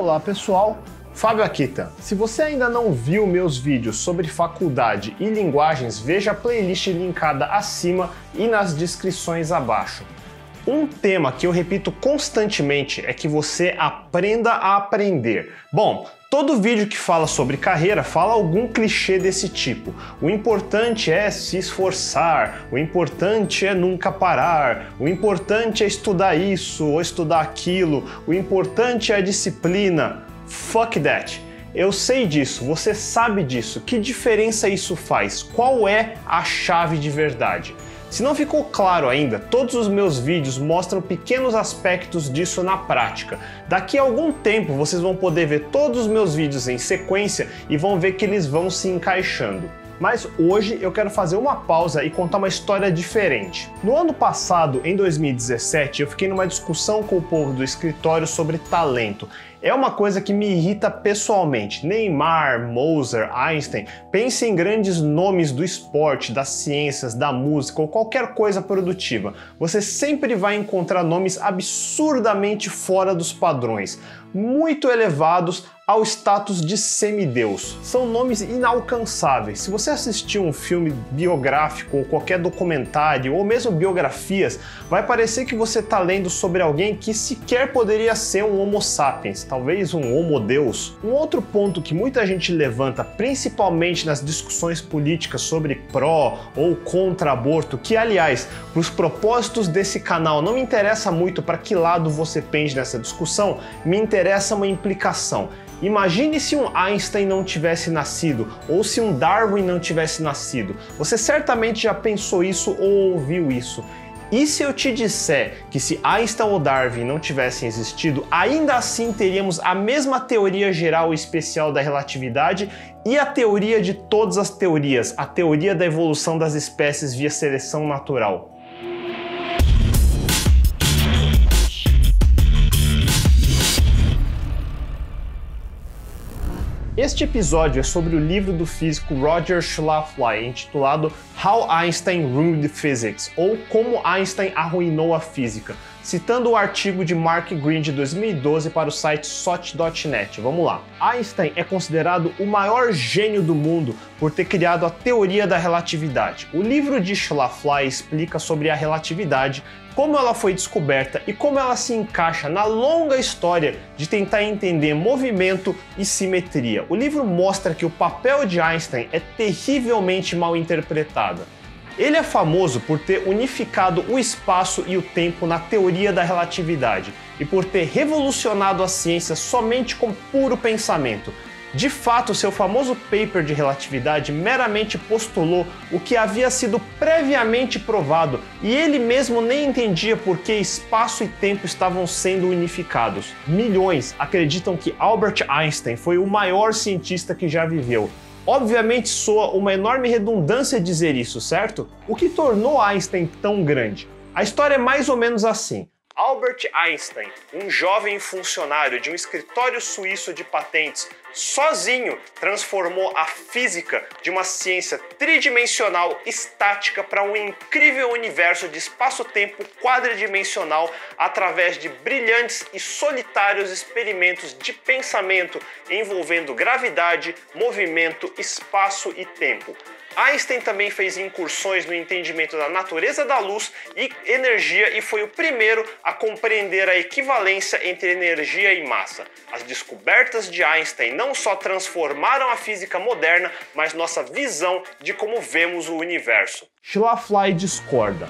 Olá pessoal, Fábio Akita. Se você ainda não viu meus vídeos sobre faculdade e linguagens, veja a playlist linkada acima e nas descrições abaixo. Um tema que eu repito constantemente é que você aprenda a aprender. Bom, todo vídeo que fala sobre carreira fala algum clichê desse tipo. O importante é se esforçar, o importante é nunca parar, o importante é estudar isso ou estudar aquilo, o importante é a disciplina. Fuck that. Eu sei disso, você sabe disso. Que diferença isso faz? Qual é a chave de verdade? Se não ficou claro ainda, todos os meus vídeos mostram pequenos aspectos disso na prática. Daqui a algum tempo vocês vão poder ver todos os meus vídeos em sequência e vão ver que eles vão se encaixando. Mas hoje eu quero fazer uma pausa e contar uma história diferente. No ano passado, em 2017, eu fiquei numa discussão com o povo do escritório sobre talento. É uma coisa que me irrita pessoalmente. Neymar, Moser, Einstein, pense em grandes nomes do esporte, das ciências, da música ou qualquer coisa produtiva. Você sempre vai encontrar nomes absurdamente fora dos padrões, muito elevados ao status de semideus. São nomes inalcançáveis. Se você assistir um filme biográfico ou qualquer documentário ou mesmo biografias, vai parecer que você está lendo sobre alguém que sequer poderia ser um Homo sapiens, talvez um Homo Deus. Um outro ponto que muita gente levanta, principalmente nas discussões políticas sobre pró ou contra aborto, que aliás, para os propósitos desse canal não me interessa muito para que lado você pende nessa discussão, me interessa uma implicação. Imagine se um Einstein não tivesse nascido ou se um Darwin não tivesse nascido. Você certamente já pensou isso ou ouviu isso. E se eu te disser que se Einstein ou Darwin não tivessem existido, ainda assim teríamos a mesma teoria geral e especial da relatividade e a teoria de todas as teorias, a teoria da evolução das espécies via seleção natural? Este episódio é sobre o livro do físico Roger Schlafly, intitulado How Einstein Ruined Physics, ou Como Einstein Arruinou a Física, citando o artigo de Mark Green de 2012 para o site SOT.net. Vamos lá. Einstein é considerado o maior gênio do mundo por ter criado a teoria da relatividade. O livro de Schlafly explica sobre a relatividade, como ela foi descoberta e como ela se encaixa na longa história de tentar entender movimento e simetria. O livro mostra que o papel de Einstein é terrivelmente mal interpretado. Ele é famoso por ter unificado o espaço e o tempo na teoria da relatividade e por ter revolucionado a ciência somente com puro pensamento. De fato, seu famoso paper de relatividade meramente postulou o que havia sido previamente provado e ele mesmo nem entendia por que espaço e tempo estavam sendo unificados. Milhões acreditam que Albert Einstein foi o maior cientista que já viveu, Obviamente soa uma enorme redundância dizer isso, certo? O que tornou Einstein tão grande? A história é mais ou menos assim. Albert Einstein, um jovem funcionário de um escritório suíço de patentes, sozinho transformou a física de uma ciência tridimensional estática para um incrível universo de espaço-tempo quadridimensional através de brilhantes e solitários experimentos de pensamento envolvendo gravidade, movimento, espaço e tempo. Einstein também fez incursões no entendimento da natureza da luz e energia e foi o primeiro a compreender a equivalência entre energia e massa. As descobertas de Einstein não só transformaram a física moderna, mas nossa visão de como vemos o universo. Schlafly discorda.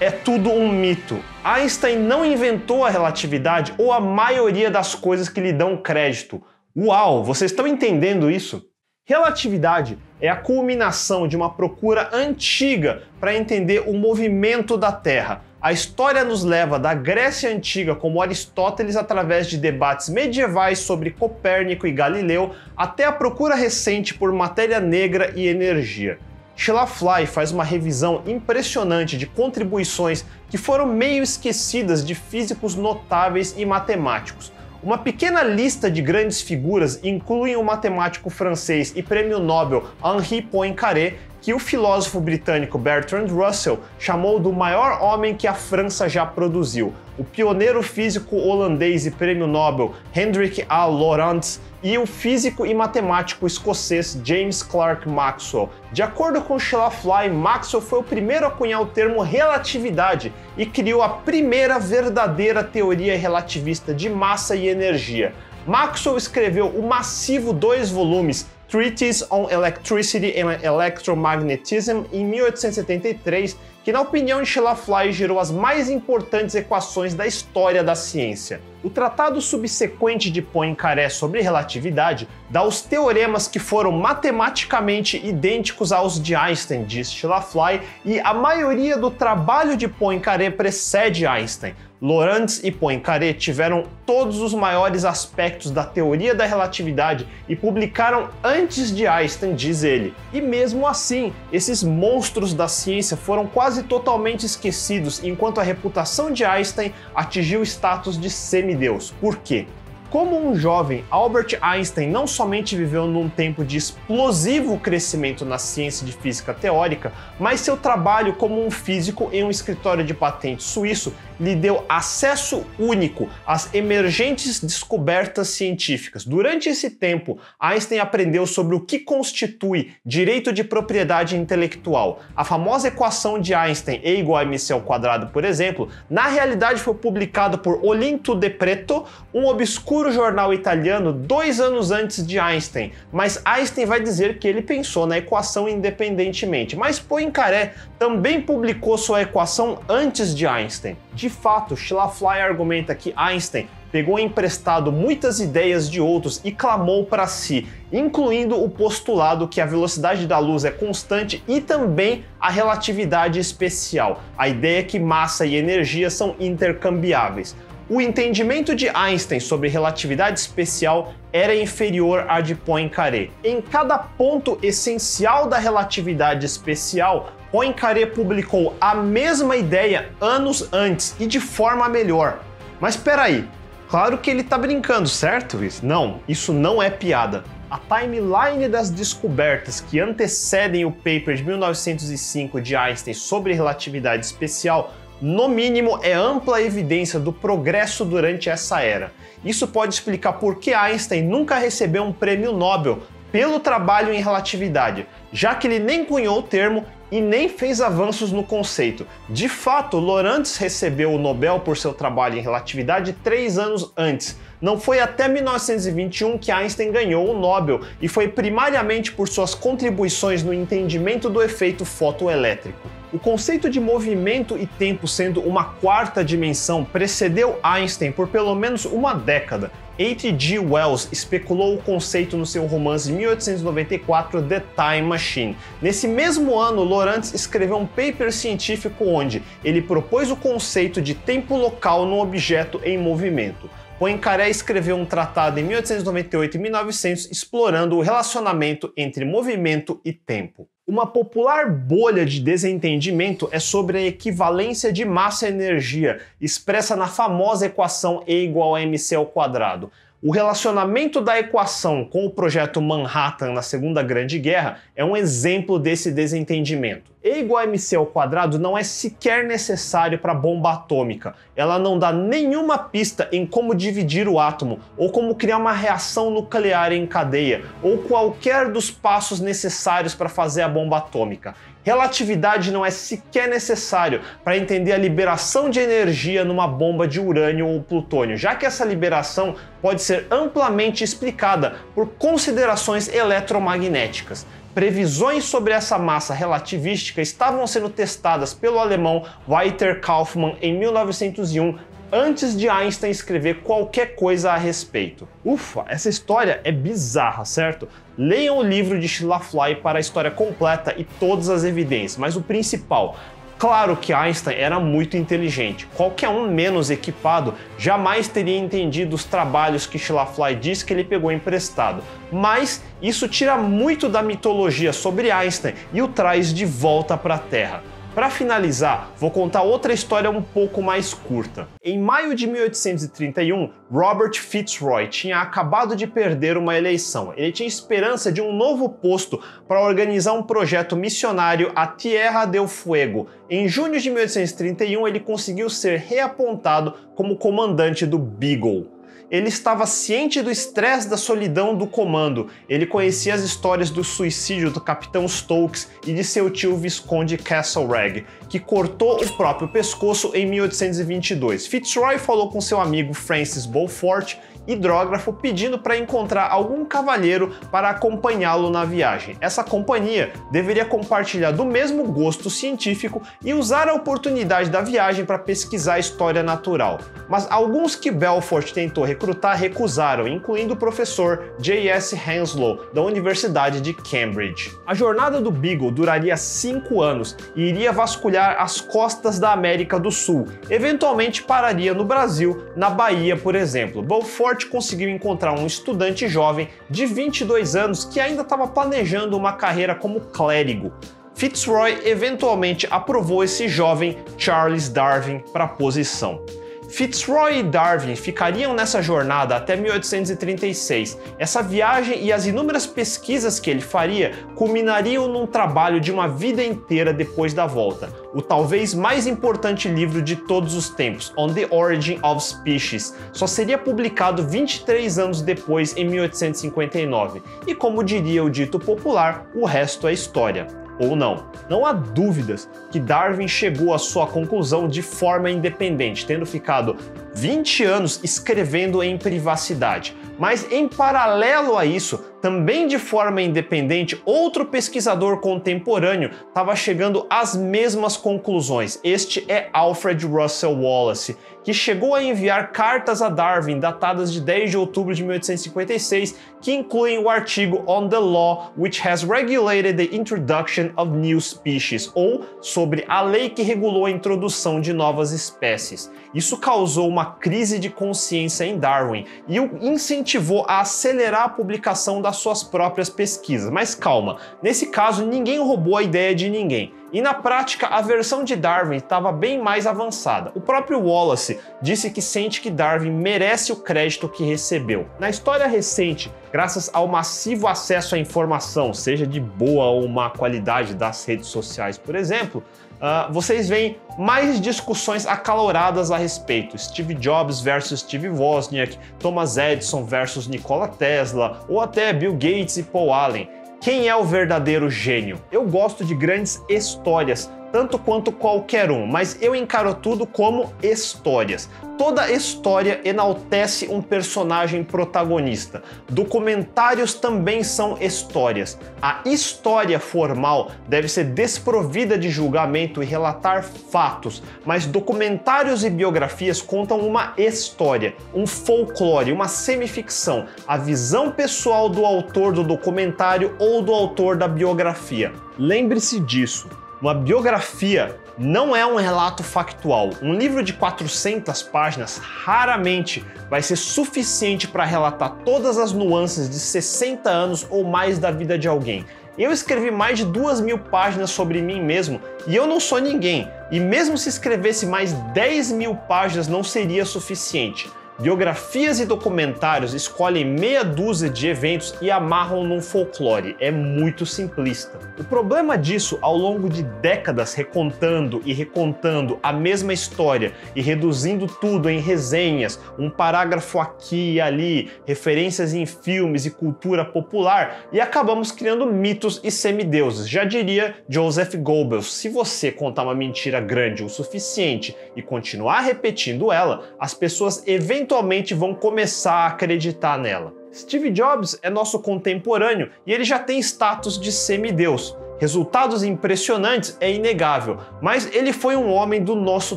É tudo um mito. Einstein não inventou a relatividade ou a maioria das coisas que lhe dão crédito. Uau, vocês estão entendendo isso? Relatividade é a culminação de uma procura antiga para entender o movimento da Terra. A história nos leva da Grécia Antiga, como Aristóteles, através de debates medievais sobre Copérnico e Galileu, até a procura recente por matéria negra e energia. Schlafly faz uma revisão impressionante de contribuições que foram meio esquecidas de físicos notáveis e matemáticos. Uma pequena lista de grandes figuras inclui o matemático francês e prêmio Nobel Henri Poincaré, que o filósofo britânico Bertrand Russell chamou do maior homem que a França já produziu, o pioneiro físico holandês e prêmio Nobel Hendrik A. Lorentz e o físico e matemático escocês James Clerk Maxwell. De acordo com Sheila Fly, Maxwell foi o primeiro a cunhar o termo relatividade e criou a primeira verdadeira teoria relativista de massa e energia. Maxwell escreveu o massivo dois volumes Treatise on Electricity and Electromagnetism em 1873, que na opinião de Sheila Fly gerou as mais importantes equações da história da ciência. O tratado subsequente de Poincaré sobre relatividade dá os teoremas que foram matematicamente idênticos aos de Einstein, diz Sheila Fly, e a maioria do trabalho de Poincaré precede Einstein. Lorentz e Poincaré tiveram todos os maiores aspectos da teoria da relatividade e publicaram antes de Einstein, diz ele. E mesmo assim, esses monstros da ciência foram quase totalmente esquecidos, enquanto a reputação de Einstein atingiu o status de semideus. Por quê? Como um jovem, Albert Einstein não somente viveu num tempo de explosivo crescimento na ciência de física teórica, mas seu trabalho como um físico em um escritório de patentes suíço lhe deu acesso único às emergentes descobertas científicas. Durante esse tempo, Einstein aprendeu sobre o que constitui direito de propriedade intelectual. A famosa equação de Einstein E igual a mc ao quadrado, por exemplo, na realidade foi publicado por Olinto de Preto, um obscuro jornal italiano, dois anos antes de Einstein. Mas Einstein vai dizer que ele pensou na equação independentemente. Mas Poincaré também publicou sua equação antes de Einstein. De fato, Schlafly argumenta que Einstein pegou emprestado muitas ideias de outros e clamou para si, incluindo o postulado que a velocidade da luz é constante e também a relatividade especial, a ideia que massa e energia são intercambiáveis. O entendimento de Einstein sobre relatividade especial era inferior à de Poincaré. Em cada ponto essencial da relatividade especial, Poincaré publicou a mesma ideia anos antes e de forma melhor. Mas espera aí, claro que ele está brincando, certo? Não, isso não é piada. A timeline das descobertas que antecedem o paper de 1905 de Einstein sobre relatividade especial, no mínimo, é ampla evidência do progresso durante essa era. Isso pode explicar por que Einstein nunca recebeu um prêmio Nobel pelo trabalho em relatividade, já que ele nem cunhou o termo e nem fez avanços no conceito. De fato, Lorentz recebeu o Nobel por seu trabalho em relatividade três anos antes. Não foi até 1921 que Einstein ganhou o Nobel, e foi primariamente por suas contribuições no entendimento do efeito fotoelétrico. O conceito de movimento e tempo sendo uma quarta dimensão precedeu Einstein por pelo menos uma década. H.G. Wells especulou o conceito no seu romance de 1894 The Time Machine. Nesse mesmo ano, Lorentz escreveu um paper científico onde ele propôs o conceito de tempo local num objeto em movimento. Poincaré escreveu um tratado em 1898 e 1900 explorando o relacionamento entre movimento e tempo. Uma popular bolha de desentendimento é sobre a equivalência de massa e energia, expressa na famosa equação E igual a mc ao quadrado. O relacionamento da equação com o projeto Manhattan na Segunda Grande Guerra é um exemplo desse desentendimento. E igual a mc ao quadrado não é sequer necessário para a bomba atômica. Ela não dá nenhuma pista em como dividir o átomo, ou como criar uma reação nuclear em cadeia, ou qualquer dos passos necessários para fazer a bomba atômica. Relatividade não é sequer necessário para entender a liberação de energia numa bomba de urânio ou plutônio, já que essa liberação pode ser amplamente explicada por considerações eletromagnéticas. Previsões sobre essa massa relativística estavam sendo testadas pelo alemão Walter Kaufmann em 1901, antes de Einstein escrever qualquer coisa a respeito. Ufa, essa história é bizarra, certo? Leiam o livro de Sheila Fly para a história completa e todas as evidências, mas o principal, Claro que Einstein era muito inteligente. Qualquer um menos equipado jamais teria entendido os trabalhos que Schillafly diz que ele pegou emprestado. Mas isso tira muito da mitologia sobre Einstein e o traz de volta para a Terra. Para finalizar, vou contar outra história um pouco mais curta. Em maio de 1831, Robert Fitzroy tinha acabado de perder uma eleição. Ele tinha esperança de um novo posto para organizar um projeto missionário a Tierra del Fuego. Em junho de 1831, ele conseguiu ser reapontado como comandante do Beagle ele estava ciente do estresse da solidão do comando. Ele conhecia as histórias do suicídio do capitão Stokes e de seu tio Visconde Castlereagh, que cortou o próprio pescoço em 1822. Fitzroy falou com seu amigo Francis Beaufort hidrógrafo pedindo para encontrar algum cavalheiro para acompanhá-lo na viagem. Essa companhia deveria compartilhar do mesmo gosto científico e usar a oportunidade da viagem para pesquisar a história natural. Mas alguns que Belfort tentou recrutar recusaram, incluindo o professor J.S. Henslow, da Universidade de Cambridge. A jornada do Beagle duraria cinco anos e iria vasculhar as costas da América do Sul. Eventualmente pararia no Brasil, na Bahia, por exemplo. Beaufort conseguiu encontrar um estudante jovem de 22 anos que ainda estava planejando uma carreira como clérigo. Fitzroy eventualmente aprovou esse jovem Charles Darwin para a posição. Fitzroy e Darwin ficariam nessa jornada até 1836. Essa viagem e as inúmeras pesquisas que ele faria culminariam num trabalho de uma vida inteira depois da volta, o talvez mais importante livro de todos os tempos, On the Origin of Species, só seria publicado 23 anos depois, em 1859. E como diria o dito popular, o resto é história ou não. Não há dúvidas que Darwin chegou à sua conclusão de forma independente, tendo ficado 20 anos escrevendo em privacidade. Mas em paralelo a isso, também de forma independente, outro pesquisador contemporâneo estava chegando às mesmas conclusões. Este é Alfred Russel Wallace, que chegou a enviar cartas a Darwin datadas de 10 de outubro de 1856, que incluem o artigo On the Law which has regulated the introduction of new species, ou sobre a lei que regulou a introdução de novas espécies. Isso causou uma crise de consciência em Darwin e o incentivou a acelerar a publicação das suas próprias pesquisas. Mas calma, nesse caso ninguém roubou a ideia de ninguém. E na prática, a versão de Darwin estava bem mais avançada. O próprio Wallace disse que sente que Darwin merece o crédito que recebeu. Na história recente, graças ao massivo acesso à informação, seja de boa ou má qualidade das redes sociais, por exemplo, Uh, vocês veem mais discussões acaloradas a respeito. Steve Jobs versus Steve Wozniak, Thomas Edison versus Nikola Tesla, ou até Bill Gates e Paul Allen. Quem é o verdadeiro gênio? Eu gosto de grandes histórias, tanto quanto qualquer um, mas eu encaro tudo como histórias. Toda história enaltece um personagem protagonista. Documentários também são histórias. A história formal deve ser desprovida de julgamento e relatar fatos, mas documentários e biografias contam uma história, um folclore, uma semificção, a visão pessoal do autor do documentário ou do autor da biografia. Lembre-se disso. Uma biografia não é um relato factual. Um livro de 400 páginas raramente vai ser suficiente para relatar todas as nuances de 60 anos ou mais da vida de alguém. Eu escrevi mais de duas mil páginas sobre mim mesmo e eu não sou ninguém. E mesmo se escrevesse mais 10 mil páginas, não seria suficiente. Biografias e documentários escolhem meia dúzia de eventos e amarram num folclore. É muito simplista. O problema disso, ao longo de décadas recontando e recontando a mesma história e reduzindo tudo em resenhas, um parágrafo aqui e ali, referências em filmes e cultura popular, e acabamos criando mitos e semideuses. Já diria Joseph Goebbels: se você contar uma mentira grande o suficiente e continuar repetindo ela, as pessoas eventualmente eventualmente vão começar a acreditar nela. Steve Jobs é nosso contemporâneo e ele já tem status de semideus. Resultados impressionantes é inegável, mas ele foi um homem do nosso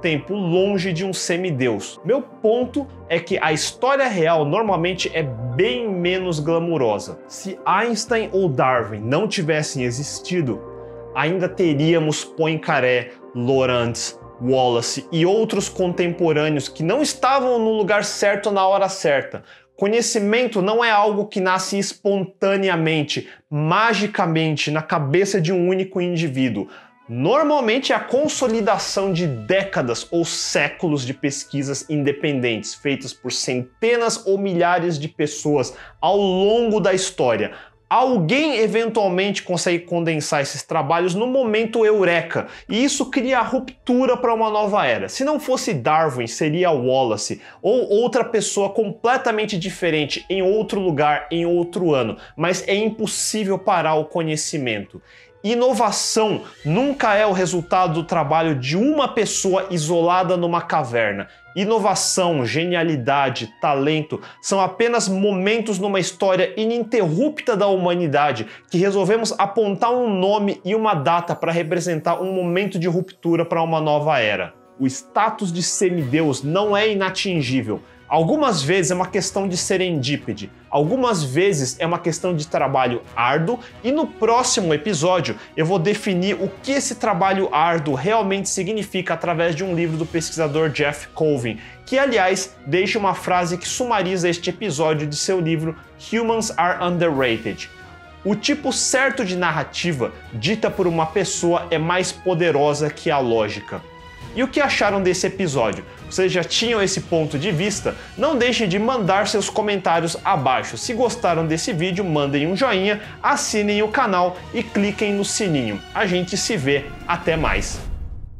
tempo, longe de um semideus. Meu ponto é que a história real normalmente é bem menos glamurosa. Se Einstein ou Darwin não tivessem existido, ainda teríamos Poincaré, Lorentz, Wallace e outros contemporâneos que não estavam no lugar certo na hora certa. Conhecimento não é algo que nasce espontaneamente, magicamente, na cabeça de um único indivíduo. Normalmente é a consolidação de décadas ou séculos de pesquisas independentes, feitas por centenas ou milhares de pessoas ao longo da história. Alguém eventualmente consegue condensar esses trabalhos no momento eureka, e isso cria a ruptura para uma nova era. Se não fosse Darwin, seria Wallace ou outra pessoa completamente diferente em outro lugar, em outro ano, mas é impossível parar o conhecimento. Inovação nunca é o resultado do trabalho de uma pessoa isolada numa caverna. Inovação, genialidade, talento são apenas momentos numa história ininterrupta da humanidade que resolvemos apontar um nome e uma data para representar um momento de ruptura para uma nova era. O status de semideus não é inatingível, Algumas vezes é uma questão de serendípede, algumas vezes é uma questão de trabalho árduo, e no próximo episódio eu vou definir o que esse trabalho árduo realmente significa através de um livro do pesquisador Jeff Colvin, que aliás deixa uma frase que sumariza este episódio de seu livro Humans Are Underrated. O tipo certo de narrativa dita por uma pessoa é mais poderosa que a lógica. E o que acharam desse episódio? Vocês já tinham esse ponto de vista? Não deixem de mandar seus comentários abaixo. Se gostaram desse vídeo, mandem um joinha, assinem o canal e cliquem no sininho. A gente se vê, até mais!